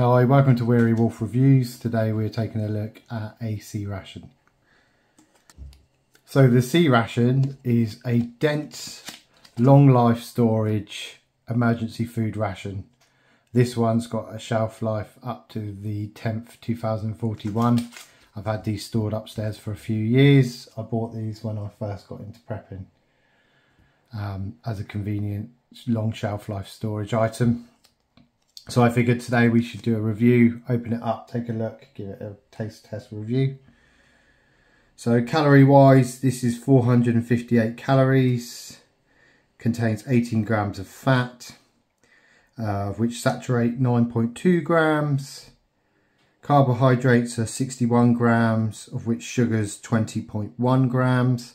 Hi, welcome to Weary Wolf Reviews. Today we're taking a look at a C-Ration. So the C-Ration is a dense, long life storage emergency food ration. This one's got a shelf life up to the 10th 2041. I've had these stored upstairs for a few years. I bought these when I first got into prepping um, as a convenient long shelf life storage item. So I figured today we should do a review, open it up, take a look, give it a taste test review. So calorie wise, this is 458 calories, contains 18 grams of fat, uh, which saturate 9.2 grams. Carbohydrates are 61 grams, of which sugars 20.1 grams.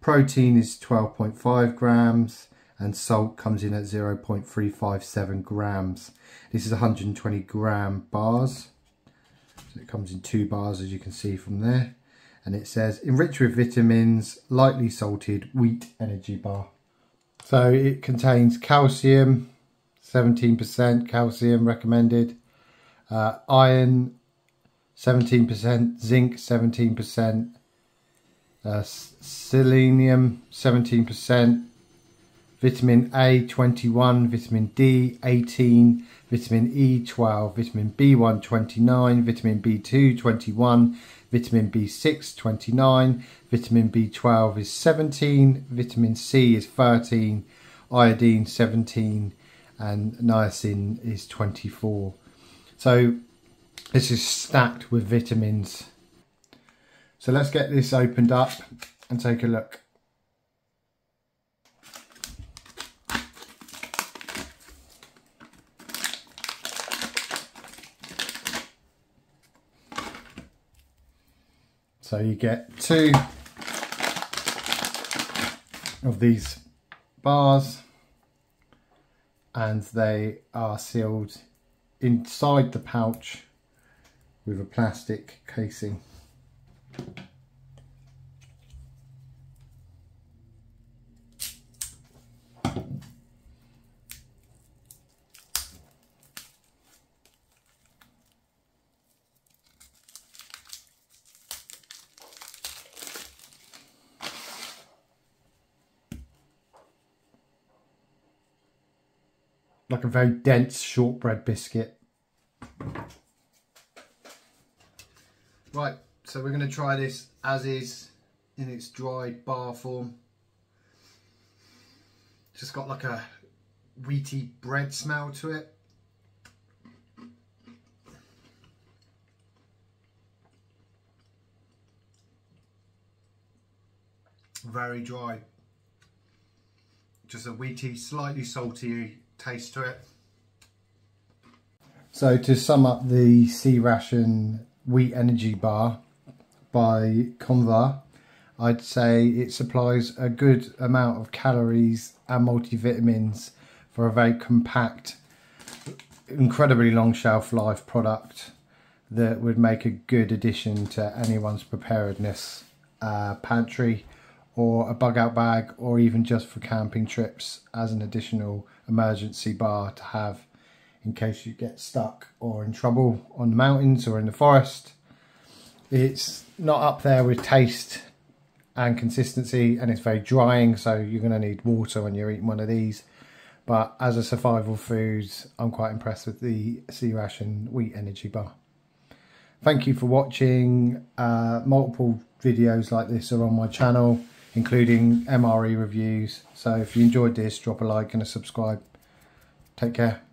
Protein is 12.5 grams and salt comes in at 0.357 grams. This is 120 gram bars. So it comes in two bars as you can see from there. And it says enriched with vitamins, lightly salted wheat energy bar. So it contains calcium, 17% calcium recommended, uh, iron 17%, zinc 17%, uh, selenium 17%, vitamin A 21, vitamin D 18, vitamin E 12, vitamin B1 29, vitamin B2 21, vitamin B6 29, vitamin B12 is 17, vitamin C is 13, iodine 17 and niacin is 24. So this is stacked with vitamins. So let's get this opened up and take a look. So you get two of these bars and they are sealed inside the pouch with a plastic casing. Like a very dense shortbread biscuit. Right, so we're going to try this as is in its dried bar form. Just got like a wheaty bread smell to it. Very dry. Just a wheaty, slightly salty taste to it. So to sum up the C-Ration Wheat Energy Bar by Convar, I'd say it supplies a good amount of calories and multivitamins for a very compact, incredibly long shelf life product that would make a good addition to anyone's preparedness uh, pantry or a bug out bag or even just for camping trips as an additional emergency bar to have in case you get stuck or in trouble on the mountains or in the forest. It's not up there with taste and consistency and it's very drying so you're going to need water when you're eating one of these but as a survival food I'm quite impressed with the C-Ration Wheat Energy Bar. Thank you for watching. Uh, multiple videos like this are on my channel including MRE reviews. So if you enjoyed this, drop a like and a subscribe. Take care.